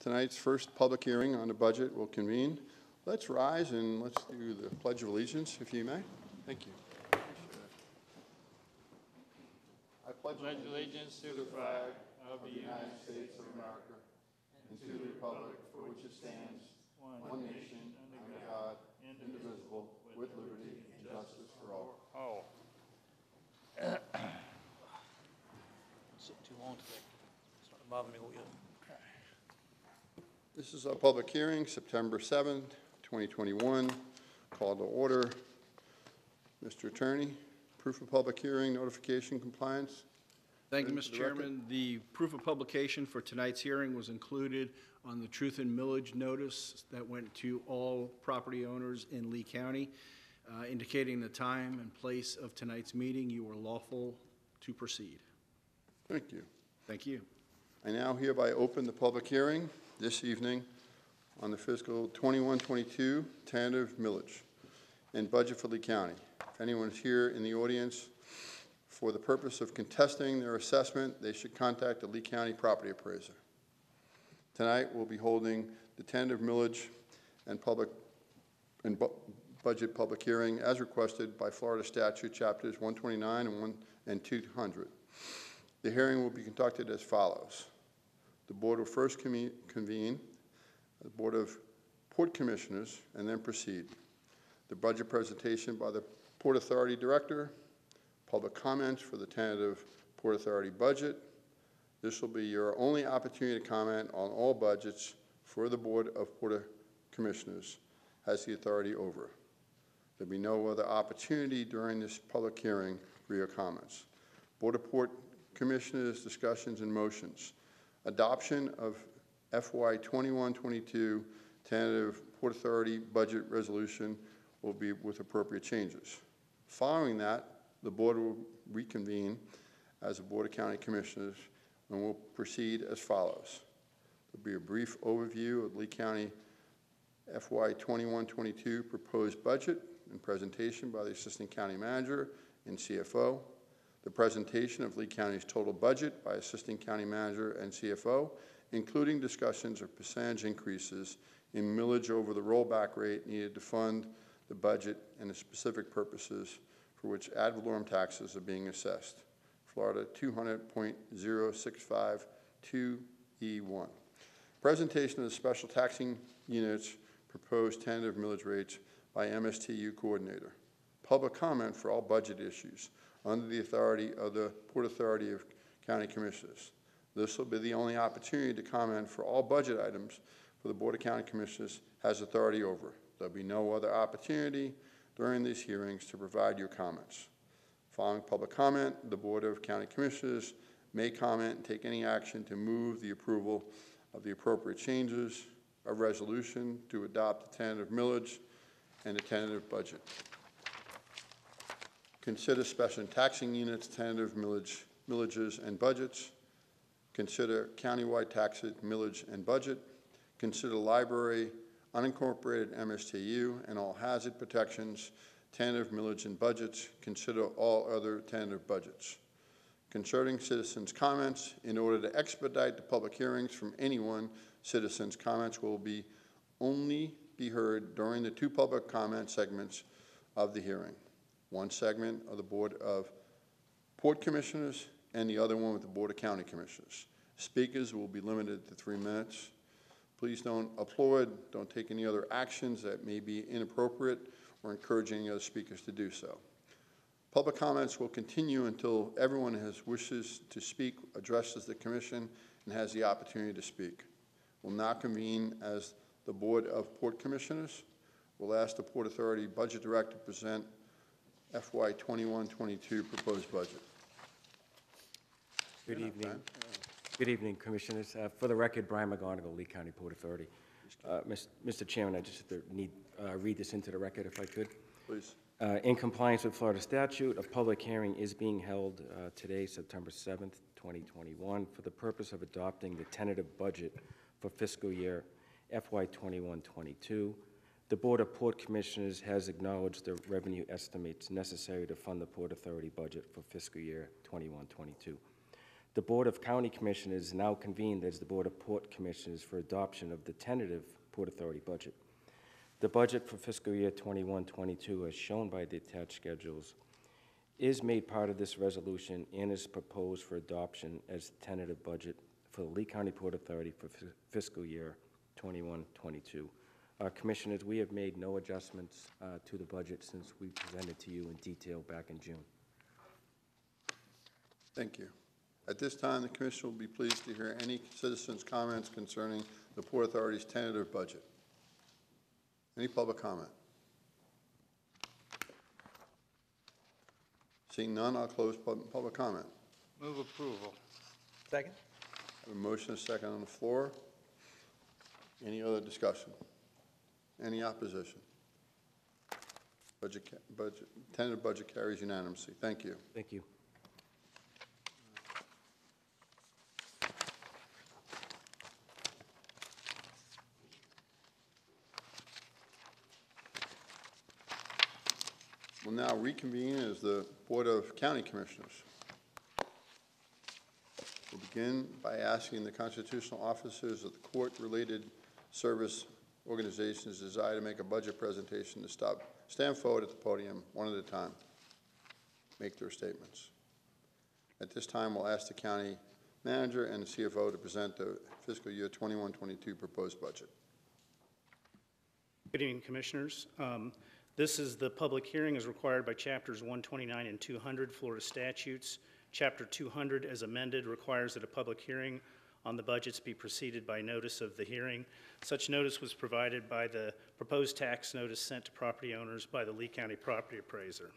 Tonight's first public hearing on the budget will convene. Let's rise and let's do the Pledge of Allegiance, if you may. Thank you. I pledge pledge allegiance to the flag of the United States of America and to the republic for which it stands, one nation, under God, indivisible, with liberty and justice for all. Oh. Sitting too long today. It's not bothering me with you. This is a public hearing, September 7th, 2021. Call to order. Mr. Attorney, proof of public hearing, notification, compliance? Thank you, Mr. the. Chairman. The proof of publication for tonight's hearing was included on the truth and millage notice that went to all property owners in Lee County, uh, indicating the time and place of tonight's meeting. You are lawful to proceed. Thank you. Thank you. I now hereby open the public hearing this evening on the fiscal 21-22 tentative millage and budget for Lee County. If anyone is here in the audience for the purpose of contesting their assessment, they should contact the Lee County property appraiser. Tonight, we'll be holding the tentative millage and public, and bu- budget public hearing as requested by Florida statute chapters 129 and 1, and 200. The hearing will be conducted as follows. The board will first convene, the Board of Port Commissioners, and then proceed. The budget presentation by the Port Authority Director, public comments for the tentative Port Authority budget. This will be your only opportunity to comment on all budgets for the Board of Port Commissioners has the authority over. There'll be no other opportunity during this public hearing for your comments. Board of Port Commissioners, discussions and motions. Adoption of FY 21-22 tentative Port Authority budget resolution will be with appropriate changes. Following that, the board will reconvene as a Board of County Commissioners and will proceed as follows. There'll be a brief overview of Lee County FY 21-22 proposed budget and presentation by the Assistant County Manager and CFO. The presentation of Lee County's total budget by Assistant County Manager and CFO, including discussions of percentage increases in millage over the rollback rate needed to fund the budget and the specific purposes for which ad valorem taxes are being assessed. Florida 200.0652E1. Presentation of the special taxing units proposed tentative millage rates by MSTU coordinator. Public comment for all budget issues under the authority of the Port Authority of County Commissioners. This will be the only opportunity to comment for all budget items for the Board of County Commissioners has authority over. There'll be no other opportunity during these hearings to provide your comments. Following public comment, the Board of County Commissioners may comment and take any action to move the approval of the appropriate changes, a resolution to adopt the tentative millage and the tentative budget. Consider special taxing units, tentative millage, millages and budgets. Consider countywide taxes, millage and budget. Consider library, unincorporated MSTU, and all hazard protections, tentative millage and budgets. Consider all other tentative budgets. Concerning citizens' comments, in order to expedite the public hearings from anyone, citizens' comments will be only be heard during the two public comment segments of the hearing. One segment of the Board of Port Commissioners and the other one with the Board of County Commissioners. Speakers will be limited to three minutes. Please don't applaud, don't take any other actions that may be inappropriate or encourage any other speakers to do so. Public comments will continue until everyone has wishes to speak addresses the commission and has the opportunity to speak. We'll now convene as the Board of Port Commissioners. We'll ask the Port Authority Budget Director to present FY 21-22 proposed budget. Good evening. Good evening, Commissioners. Uh, For the record, Brian McGonigal, Lee County Port Authority. Uh, Mis- Mr. Chairman, I just have to need, uh, read this into the record if I could. Please. Uh, In compliance with Florida statute, a public hearing is being held uh, today, September 7th, 2021, for the purpose of adopting the tentative budget for fiscal year FY 21-22. The Board of Port Commissioners has acknowledged the revenue estimates necessary to fund the Port Authority budget for fiscal year 21-22. The Board of County Commissioners now convened as the Board of Port Commissioners for adoption of the tentative Port Authority budget. The budget for fiscal year 21-22, as shown by the attached schedules, is made part of this resolution and is proposed for adoption as the tentative budget for the Lee County Port Authority for fi- fiscal year 21-22. Uh, Commissioners, we have made no adjustments uh, to the budget since we presented to you in detail back in June. Thank you. At this time, the commission will be pleased to hear any citizens' comments concerning the Port Authority's tentative budget. Any public comment? Seeing none, I'll close pub- public comment. Move approval. Second? I have a motion, and a second on the floor. Any other discussion? Any opposition? Budget, ca- budget, tentative budget carries unanimously. Thank you. Thank you. We'll now reconvene as the Board of County Commissioners. We'll begin by asking the constitutional officers of the court-related service organizations desire to make a budget presentation to stop, stand forward at the podium, one at a time, make their statements. At this time, we'll ask the county manager and the CFO to present the fiscal year 21-22 proposed budget. Good evening, Commissioners. Um, This is the public hearing as required by Chapters 129 and 200 Florida statutes. Chapter 200, as amended, requires that a public hearing on the budgets be preceded by notice of the hearing. Such notice was provided by the proposed tax notice sent to property owners by the Lee County Property Appraiser.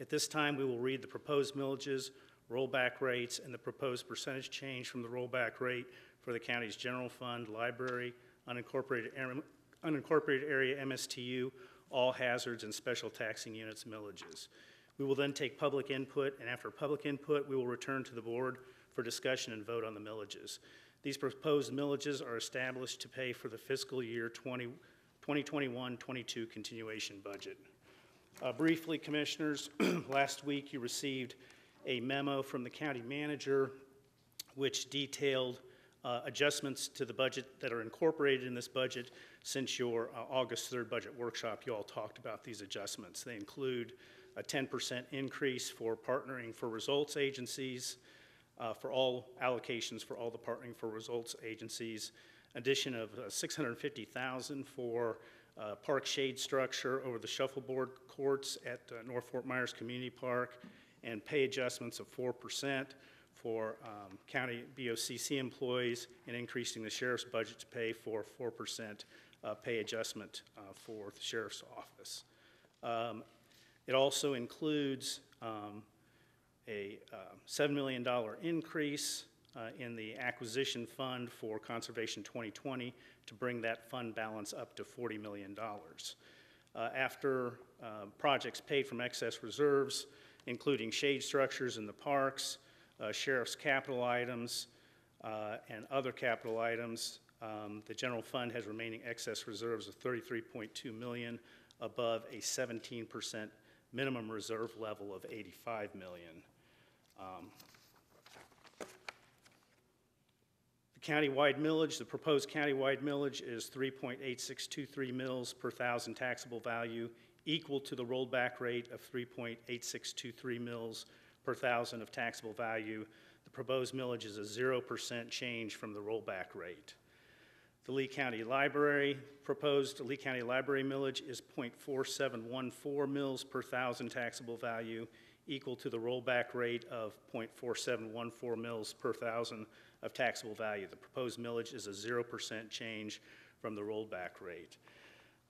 At this time, we will read the proposed millages, rollback rates, and the proposed percentage change from the rollback rate for the county's general fund, library, unincorporated, unincorporated area MSTU, all hazards and special taxing units millages. We will then take public input, and after public input, we will return to the board for discussion and vote on the millages. These proposed millages are established to pay for the fiscal year 20 2021-22 continuation budget. Uh, Briefly, Commissioners, last week you received a memo from the county manager which detailed uh, adjustments to the budget that are incorporated in this budget since your uh, August 3rd budget workshop. You all talked about these adjustments. They include a 10% increase for partnering for results agencies, uh, for all allocations for all the partnering for results agencies, addition of uh, 650,000 for uh, park shade structure over the shuffleboard courts at uh, North Fort Myers Community Park, and pay adjustments of 4% for um, county BOCC employees, and increasing the sheriff's budget to pay for 4% uh, pay adjustment uh, for the sheriff's office. Um, It also includes um, a uh, $7 million increase uh, in the acquisition fund for Conservation 2020 to bring that fund balance up to $40 million. Uh, After uh, projects paid from excess reserves, including shade structures in the parks, sheriff's capital items, and other capital items, um, the general fund has remaining excess reserves of 33.2 million above a 17% minimum reserve level of 85 million. Um, The countywide millage, the proposed countywide millage is 3.8623 mills per thousand taxable value, equal to the rollback rate of 3.8623 mills per thousand of taxable value. The proposed millage is a 0% change from the rollback rate. The Lee County Library, proposed Lee County Library millage is .4714 mills per thousand taxable value, equal to the rollback rate of .4714 mils per thousand of taxable value. The proposed millage is a 0% change from the rollback rate.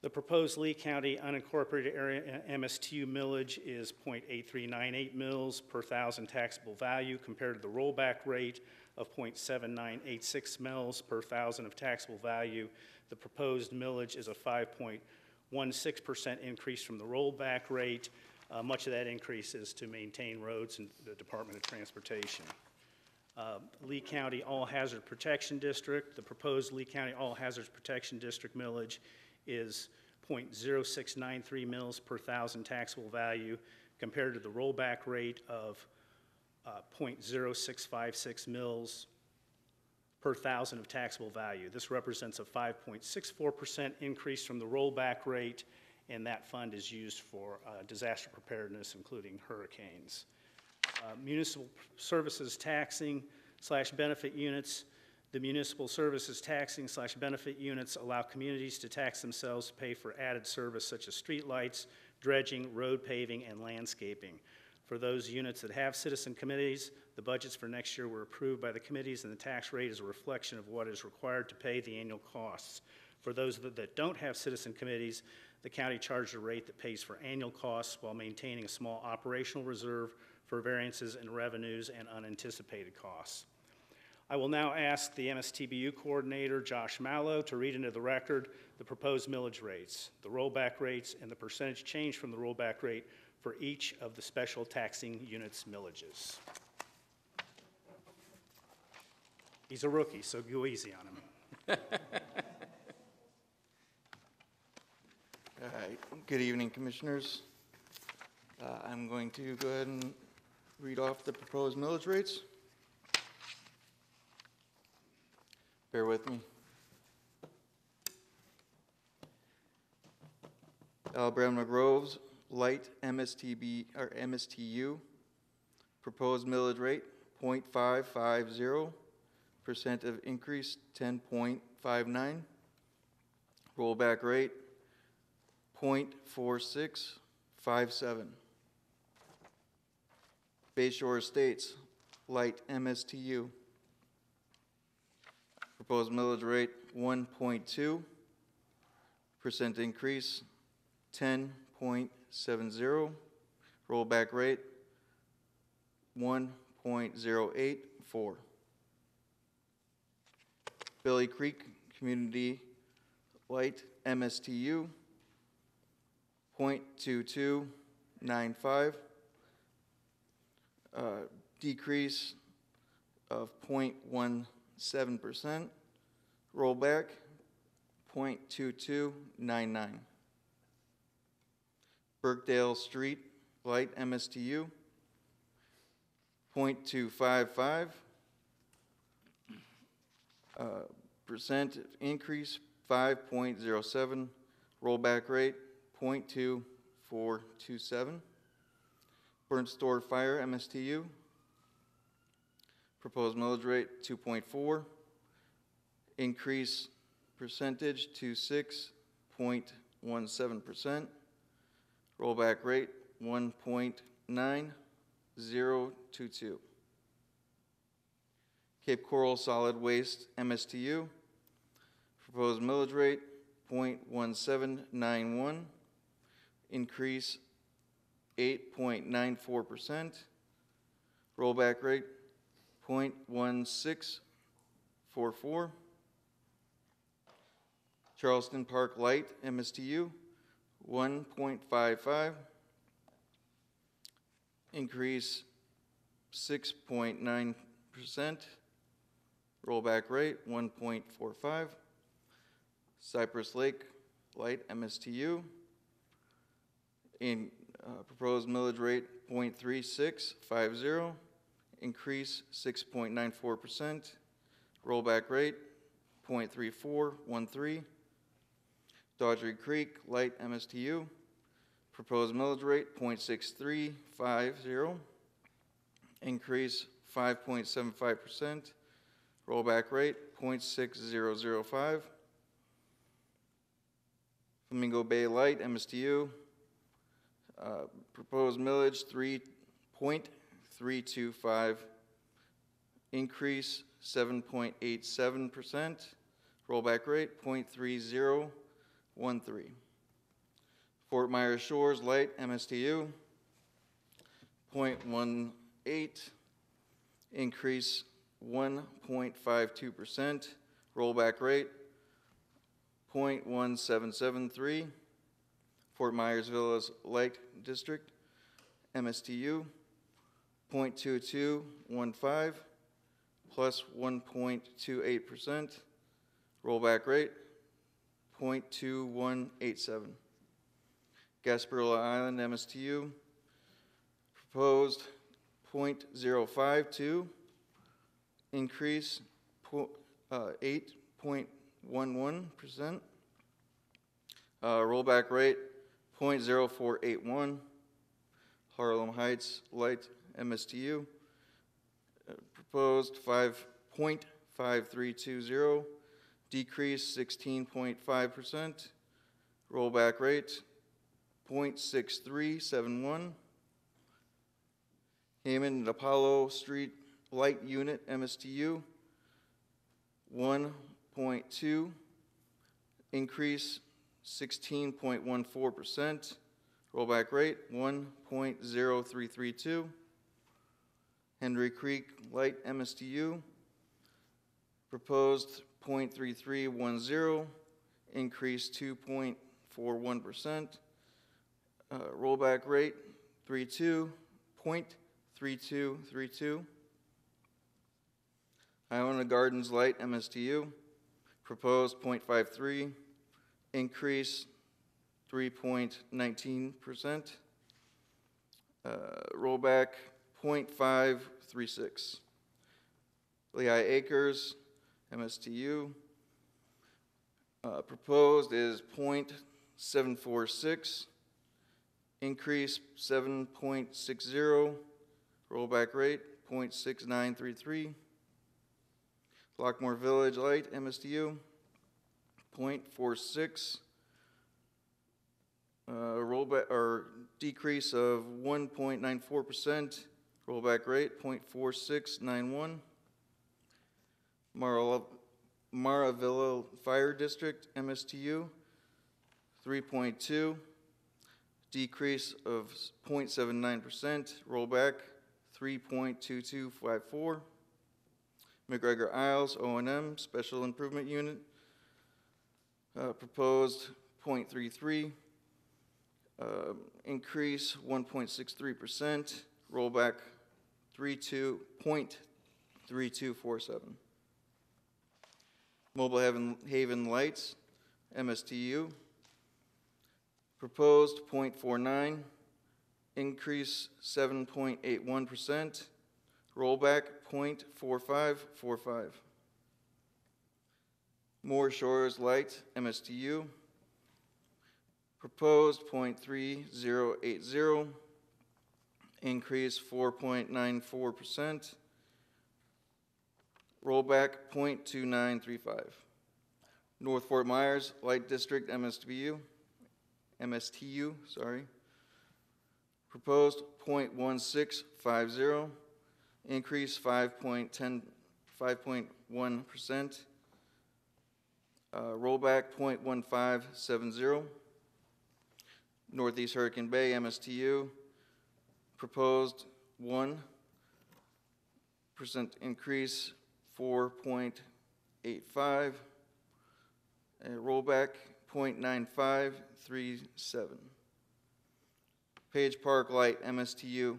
The proposed Lee County unincorporated area uh, MSTU millage is .8398 mils per thousand taxable value compared to the rollback rate of .7986 mils per thousand of taxable value. The proposed millage is a 5.16% increase from the rollback rate. Uh, Much of that increase is to maintain roads and the Department of Transportation. Uh, Lee County All Hazard Protection District, the proposed Lee County All Hazards Protection District millage is .0693 mils per thousand taxable value compared to the rollback rate of uh, .0656 mils per thousand of taxable value. This represents a 5.64% increase from the rollback rate, and that fund is used for uh, disaster preparedness, including hurricanes. Uh, Municipal services taxing slash benefit units. The municipal services taxing slash benefit units allow communities to tax themselves to pay for added service such as streetlights, dredging, road paving, and landscaping. For those units that have citizen committees, the budgets for next year were approved by the committees, and the tax rate is a reflection of what is required to pay the annual costs. For those that, that don't have citizen committees, the county charges a rate that pays for annual costs while maintaining a small operational reserve for variances in revenues and unanticipated costs. I will now ask the MSTBU Coordinator, Josh Mallow, to read into the record the proposed millage rates, the rollback rates, and the percentage change from the rollback rate for each of the special taxing units millages. He's a rookie, so go easy on him. All right, good evening, Commissioners. Uh, I'm going to go ahead and read off the proposed millage rates. Bear with me. Alabama Groves, light MSTB, or MSTU, proposed millage rate, .550, percent of increase, 10.59. Rollback rate, Point four six five seven. Bay Shore Estates, light MSTU. Proposed millage rate, one point two. Percent increase, ten point seven zero. Rollback rate, one point zero eight four. Billy Creek Community Light MSTU, Point two two nine five. Uh, decrease of 0.17%, Rollback, 0.2299. Burkdale Street, light MSTU, 0.255 uh, percent increase, five point zero seven. Rollback rate, 0.2427. Burnt Store Fire, MSTU. Proposed millage rate, 2.4. Increase percentage to 6.17%. Rollback rate, 1.9022. Cape Coral Solid Waste, MSTU. Proposed millage rate, 0.1791 increase 8.94%. Rollback rate, 0.1644. Charleston Park Light, MSTU, 1.55. Increase 6.9%. Rollback rate, 1.45. Cypress Lake Light, MSTU, in uh, proposed millage rate, 0.3650, increase 6.94%, rollback rate, 0.3413. Daughtrey Creek, light MSTU, proposed millage rate, 0.6350, increase 5.75%, rollback rate, 0.6005. Flamingo Bay Light, MSTU, uh, Proposed millage, three point three two five. Increase, seven point eight seven percent. Rollback rate, 0.3013. Fort Myers Shores Light, MSTU, 0.18. Increase, one point five two percent. Rollback rate, 0.1773. Fort Myers Villas Lake District, MSTU, 0.2215, plus 1.28%. Rollback rate, 0.2187. Gasparilla Island, MSTU, proposed point zero five two, increase po- uh. Uh, rollback rate, point zero four eight one. Harlem Heights Light MSTU, uh, proposed five point five three two zero, decrease sixteen point five percent. Rollback rate, point six three seven one. Hammond and Apollo Street Light Unit, MSTU, one point two, increase sixteen point one four percent. Rollback rate, one point zero three three two. Hendry Creek Light, MSTU, proposed point three three one zero, increase two point four one percent. Uh, rollback rate, three two, point three two three two. Iona Gardens Light, MSTU, proposed point five three, increase three point nineteen percent. Uh, rollback, 0.536. Lehigh Acres, MSTU, uh, proposed is point seven four six, increase seven point six zero, rollback rate 0.6933. Lochmoor Village Light, MSTU, point four six, uh, rollback, or decrease of one point nine four percent, rollback rate point four six nine one. Mara, Maravilla Fire District, MSTU, three point two, decrease of 0.79 percent, rollback three point two two five four. McGregor Isles, O and M, Special Improvement Unit, uh, proposed 0.33, uh, increase 1.63%, rollback 32, 0.3247. Mobile Haven, Haven Lights, MSTU, proposed 0.49, increase 7.81%, rollback 0.4545. Morse Shores Light, MSTU, proposed 0.3080, increase 4.94%, rollback 0.2935. North Fort Myers Light District, MSTU, MSTU, sorry, proposed 0.1650, increase 5.10, 5.1%, uh, rollback 0.1570. Northeast Hurricane Bay, MSTU, proposed 1% increase, 4.85, and rollback 0.9537. Page Park Light, MSTU,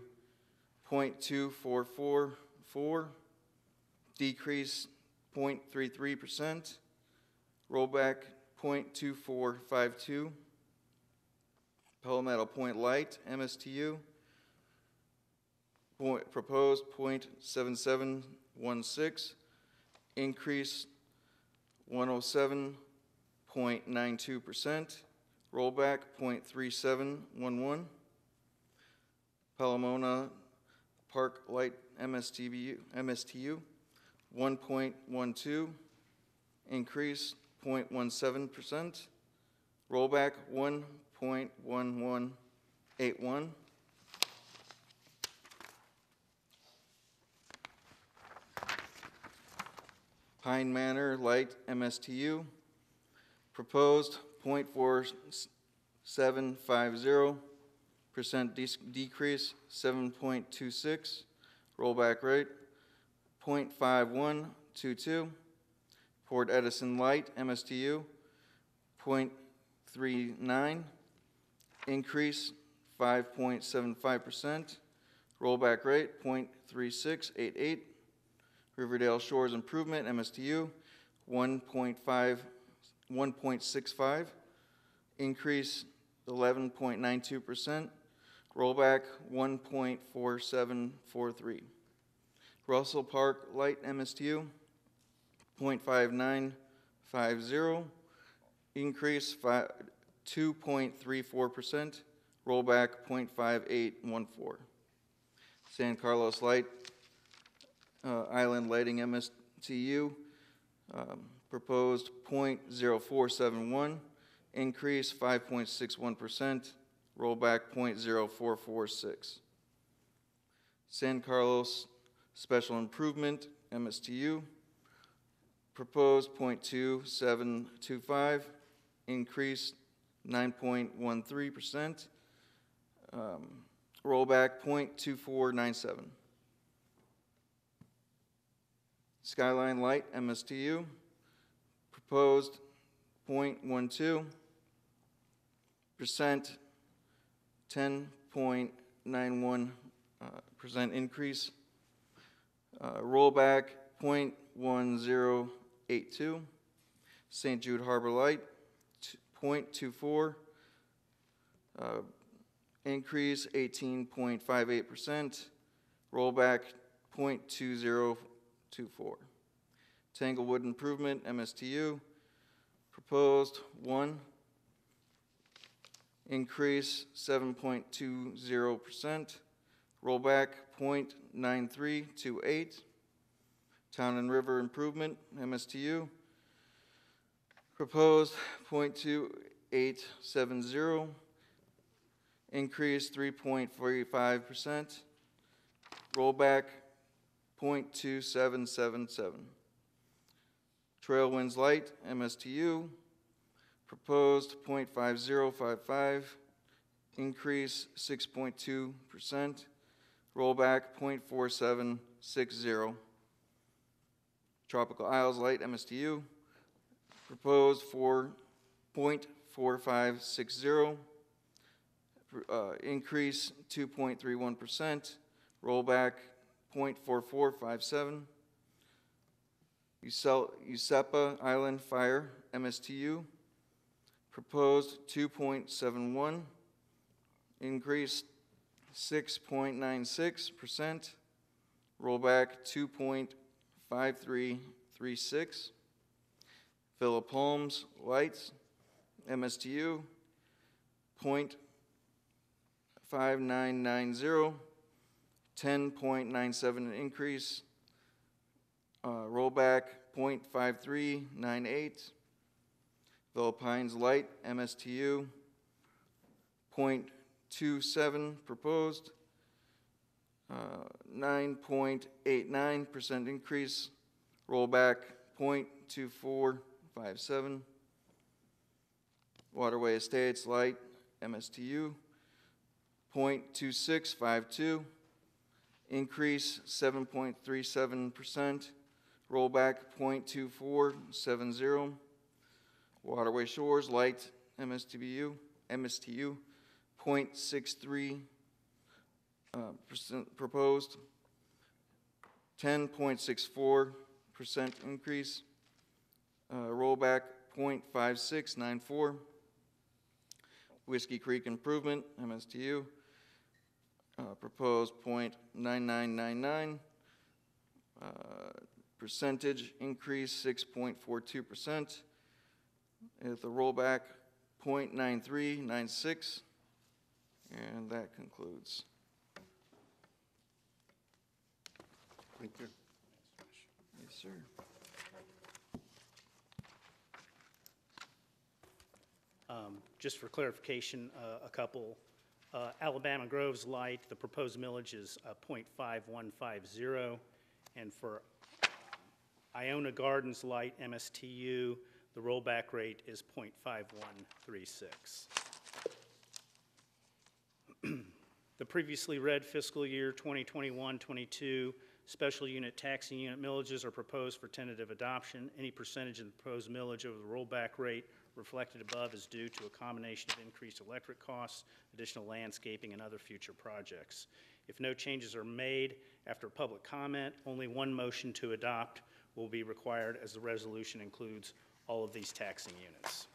0.2444, decrease 0.33%, rollback 0.2452. Palmetto Point Light, MSTU, point, proposed 0.7716, increase 107.92%, rollback 0.3711. Palmona Park Light MSTBU, MSTU, 1.12, increase 0.17%, rollback 1.1181. Pine Manor Light MSTU, proposed 0.4750, percent dec- decrease, seven point two six. Rollback rate, 0.5122. Port Edison Light, MSTU, 0.39. Increase, five point seven five percent. Rollback rate, 0.3688. Riverdale Shores Improvement, MSTU, 1.5, 1.65. Increase, eleven point nine two percent. rollback 1.4743. Russell Park Light MSTU, 0.5950, increase 2.34%, rollback 0.5814. San Carlos Light uh, Island Lighting MSTU, um, proposed .0471, increase 5.61%, rollback .0446. San Carlos Special Improvement, MSTU, proposed .2725, increase 9.13%, um, rollback .2497. Skyline Light, MSTU, proposed .12, percent, 10.91 uh, percent increase. Uh, Rollback, .1082. St. Jude Harbor Light, t- .24, uh, increase 18.58%. Rollback, .2024. Tanglewood Improvement, MSTU, proposed, one, increase seven point two zero percent, rollback 0.9328. Town and River Improvement, MSTU, proposed 0.2870. increase three point forty-five percent, rollback 0.2777. Trailwinds Light, MSTU, proposed .5055, increase 6.2%, rollback .4760. Tropical Isles Light, MSTU, proposed for .4560, uh, increase 2.31%, rollback .4457. Usel- Useppa Island Fire, MSTU, proposed 2.71, increase 6.96%, rollback 2.5336. Philip Holmes Lights, MSTU, .5990, 10.97 increase, uh, rollback .5398. Philippines Light, MSTU, .27 proposed, 9.89% increase, rollback .2457. Waterway Estates Light, MSTU, .2652, increase 7.37%, rollback .2470. Waterway Shores Light, MSTBU, MSTU, .63 uh, percent proposed, 10.64% increase, uh, rollback .5694. Whiskey Creek Improvement, MSTU, uh, proposed .9999. Uh, Percentage increase 6.42%. At the rollback .9396. And that concludes. Thank you. Yes, sir. Um, Just for clarification, uh, a couple, uh, Alabama Groves Light, the proposed millage is uh, .5150, and for Iona Gardens Light, MSTU, the rollback rate is .5136. The previously read fiscal year 2021-22 special unit taxing unit millages are proposed for tentative adoption. Any percentage of the proposed millage over the rollback rate reflected above is due to a combination of increased electric costs, additional landscaping, and other future projects. If no changes are made after public comment, only one motion to adopt will be required as the resolution includes all of these taxing units.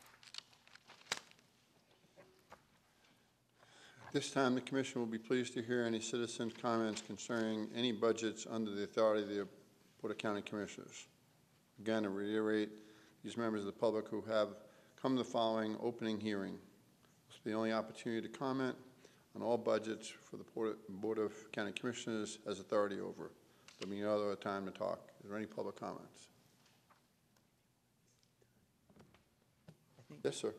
This time, the commission will be pleased to hear any citizens' comments concerning any budgets under the authority of the Board of County Commissioners. Again, to reiterate, these members of the public who have come to the following opening hearing. This is the only opportunity to comment on all budgets for the Board Board of County Commissioners has authority over. There'll be no other time to talk. Is there any public comments? Yes, sir.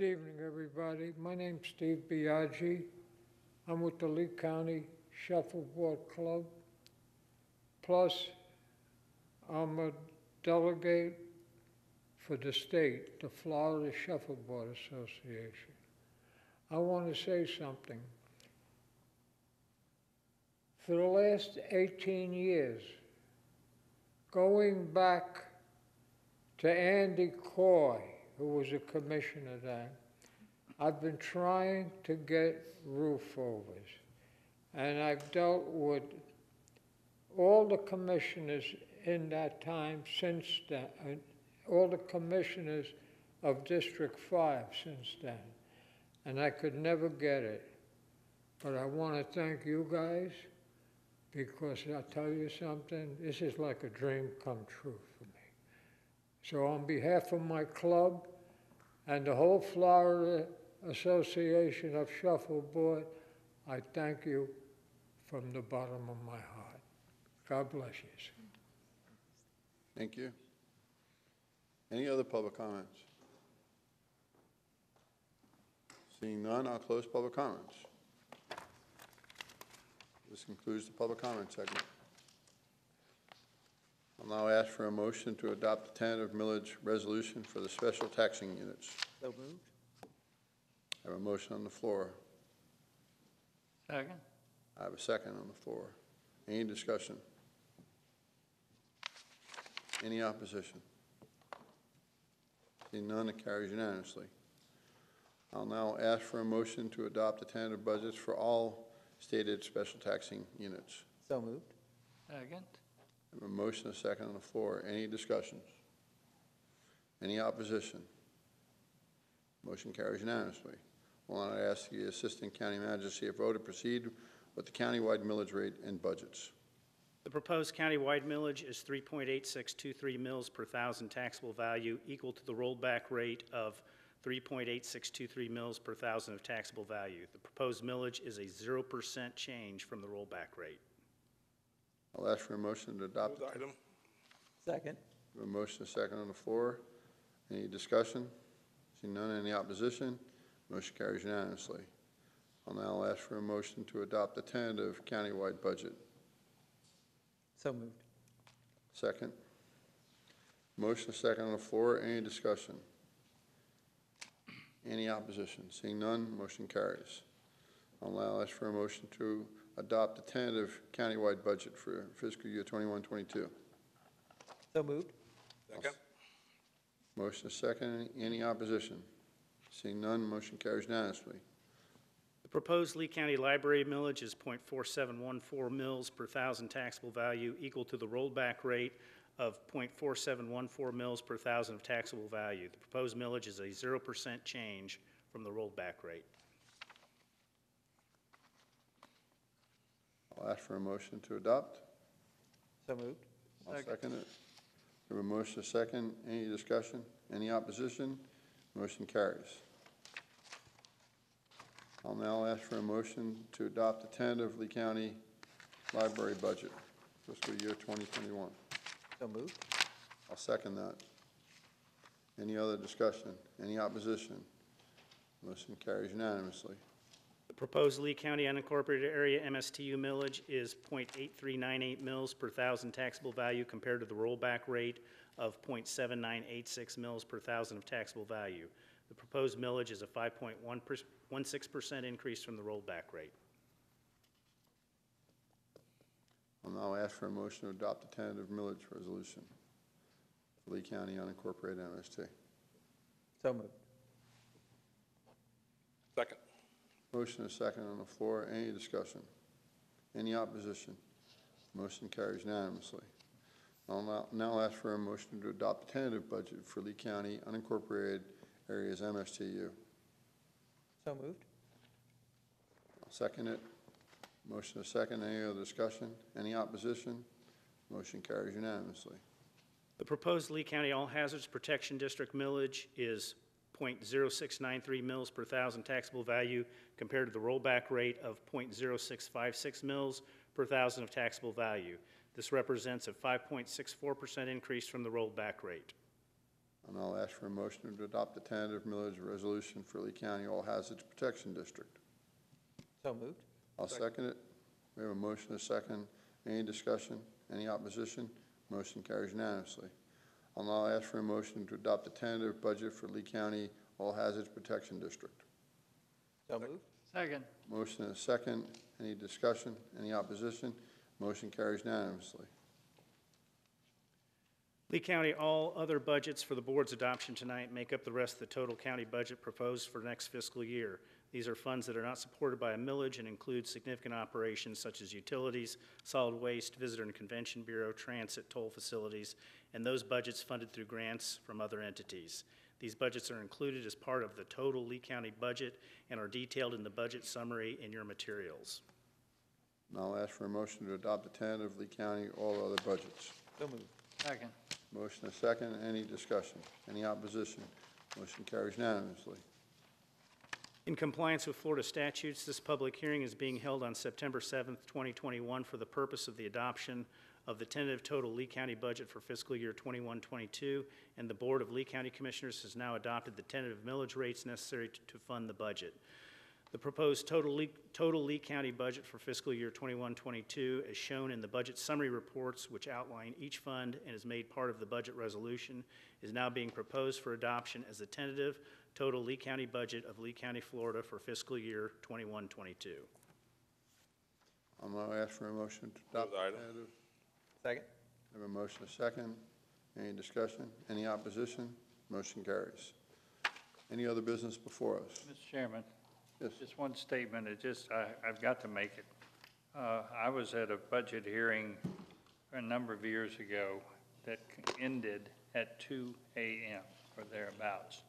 Good evening, everybody. My name's Steve Biaggi. I'm with the Lee County Shuffleboard Club. Plus, I'm a delegate for the state, the Florida Shuffleboard Association. I want to say something. For the last 18 years, going back to Andy Coy, who was a commissioner then, I've been trying to get roof overs. And I've dealt with all the commissioners in that time since then, uh, all the commissioners of District Five since then. And I could never get it. But I want to thank you guys because I'll tell you something, this is like a dream come true for me. So on behalf of my club and the whole Florida Association of Shuffleboard, I thank you from the bottom of my heart. God bless you. Thank you. Any other public comments? Seeing none, I'll close public comments. This concludes the public comment segment. I'll now ask for a motion to adopt the tentative millage resolution for the special taxing units. So moved. I have a motion on the floor. Second. I have a second on the floor. Any discussion? Any opposition? Seeing none, it carries unanimously. I'll now ask for a motion to adopt the tentative budgets for all stated special taxing units. So moved. Second. I have a motion, a second on the floor. Any discussions? Any opposition? Motion carries unanimously. Will now ask the Assistant County Manager, CFO, to proceed with the countywide millage rate and budgets. The proposed countywide millage is 3.8623 mils per thousand taxable value, equal to the rollback rate of 3.8623 mils per thousand of taxable value. The proposed millage is a 0% change from the rollback rate. I'll ask for a motion to adopt. the- item. Second. A motion, a second on the floor. Any discussion? Seeing none, any opposition? Motion carries unanimously. I'll now ask for a motion to adopt the tentative countywide budget. So moved. Second. Motion, a second on the floor. Any discussion? Any opposition? Seeing none, motion carries. I'll now ask for a motion to adopt the tentative countywide budget for fiscal year 21-22. So moved. Second. Motion is second. Any opposition? Seeing none, motion carries unanimously. The proposed Lee County Library millage is .4714 mils per thousand taxable value, equal to the rollback rate of .4714 mils per thousand of taxable value. The proposed millage is a 0% change from the rollback rate. I'll ask for a motion to adopt. So moved. I'll second it. We have a motion, a second. Any discussion? Any opposition? Motion carries. I'll now ask for a motion to adopt the tentative Lee County Library budget fiscal year 2021. So moved. I'll second that. Any other discussion? Any opposition? Motion carries unanimously. The proposed Lee County unincorporated area MSTU millage is .8398 mils per thousand taxable value compared to the rollback rate of .7986 mils per thousand of taxable value. The proposed millage is a 5.16% increase from the rollback rate. I'll now ask for a motion to adopt the tentative millage resolution for Lee County unincorporated MST. So moved. Second. Motion is second on the floor. Any discussion? Any opposition? Motion carries unanimously. I'll now, now ask for a motion to adopt the tentative budget for Lee County unincorporated areas MSTU. So moved? I'll second it. Motion is second. Any other discussion? Any opposition? Motion carries unanimously. The proposed Lee County All Hazards Protection District millage is .0693 mills per thousand taxable value compared to the rollback rate of .0656 mills per thousand of taxable value. This represents a 5.64% increase from the rollback rate. And I'll ask for a motion to adopt the tentative millage resolution for Lee County All Hazards Protection District. So moved? I'll second it. We have a motion, a second. Any discussion? Any opposition? Motion carries unanimously. I'll now ask for a motion to adopt the tentative budget for Lee County All Hazards Protection District. So moved? Second. Motion is second. Any discussion? Any opposition? Motion carries unanimously. Lee County, all other budgets for the board's adoption tonight make up the rest of the total county budget proposed for next fiscal year. These are funds that are not supported by a millage and include significant operations such as utilities, solid waste, visitor and convention bureau, transit, toll facilities, and those budgets funded through grants from other entities. These budgets are included as part of the total Lee County budget and are detailed in the budget summary in your materials. And I'll ask for a motion to adopt the tentative Lee County All Other Budgets. So moved? Second. Motion is second. Any discussion? Any opposition? Motion carries unanimously. In compliance with Florida statutes, this public hearing is being held on September 7th, 2021, for the purpose of the adoption of the tentative total Lee County budget for fiscal year 21-22, and the Board of Lee County Commissioners has now adopted the tentative millage rates necessary to- to fund the budget. The proposed total Lee, total Lee County budget for fiscal year 21-22, as shown in the budget summary reports, which outline each fund and is made part of the budget resolution, is now being proposed for adoption as a tentative total Lee County budget of Lee County, Florida for fiscal year 21-22. I'm going to ask for a motion to adopt the tentative. Second? I Have a motion, a second. Any discussion? Any opposition? Motion carries. Any other business before us? Mr. Chairman, Yes. just one statement, it just, I, I've got to make it. Uh, I was at a budget hearing a number of years ago that ended at two AM or thereabouts.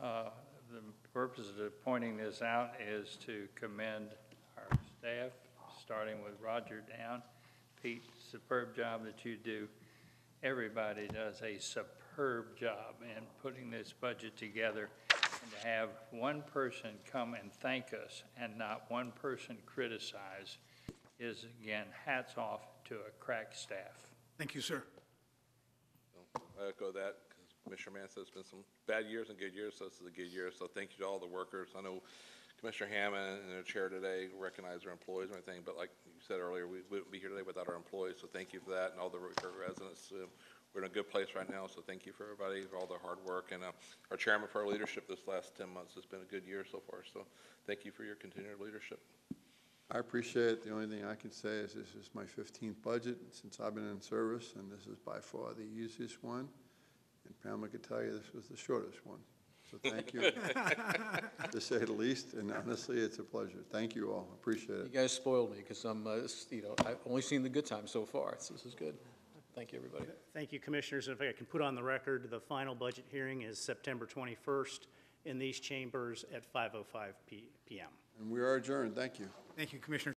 Uh, The purpose of pointing this out is to commend our staff, starting with Roger down. Pete, superb job that you do. Everybody does a superb job in putting this budget together. And to have one person come and thank us and not one person criticize is, again, hats off to a crack staff. Thank you, sir. I echo that, because Commissioner Mann it's been some bad years and good years, so this is a good year, so thank you to all the workers. I know Commissioner Hamman and the chair today recognize our employees and everything, but like you said earlier, we wouldn't be here today without our employees, so thank you for that, and all the residents. Uh, We're in a good place right now, so thank you for everybody, for all their hard work, and uh, our chairman for our leadership this last 10 months. It's been a good year so far, so thank you for your continued leadership. I appreciate it. The only thing I can say is this is my 15th budget since I've been in service, and this is by far the easiest one. And Pamela could tell you this was the shortest one. So thank you, to say the least, and honestly, it's a pleasure. Thank you all. Appreciate it. You it. guys spoiled me, because I'm, uh, s- you know, I've only seen the good times so far, so this is good. Thank you, everybody. Thank you, Commissioners. If I can put on the record, the final budget hearing is September 21st in these chambers at 5:05 p- PM. And we are adjourned. Thank you. Thank you, Commissioner